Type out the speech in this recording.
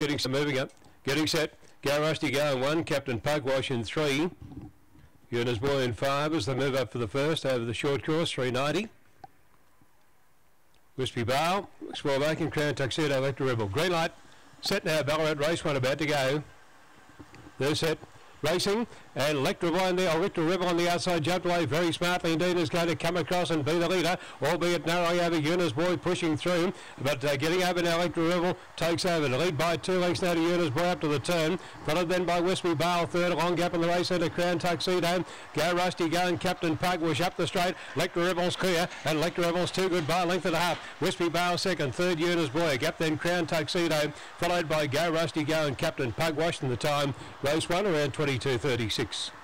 Getting some moving up. Getting set. Go Rusty go in one. Captain Pugwash in three. Eunice Boy in five as they move up for the first over the short course, 390. Wispy Bow, Small Bacon, Crown Tuxedo, Electra Rebel. Green light. Set now, Ballarat race one about to go. They're set. Racing. And Boy on Rebel on the outside jumped away very smartly. Indeed is going to come across and be the leader albeit narrowly over Eunice Boy pushing through. But uh, getting over now Electra Rebel takes over. The lead by two lengths now to Eunice Boy up to the turn followed then by Wispy Bale third a long gap in the race into Crown Tuxedo. Go Rusty go and Captain Pugwash up the straight. Electra Rebel's clear and Electra Rebel's too good by a length and a half. Wispy Bale second third Eunice Boy a gap then Crown Tuxedo followed by Go Rusty Go and Captain Pugwash in the time. Race one around 22.36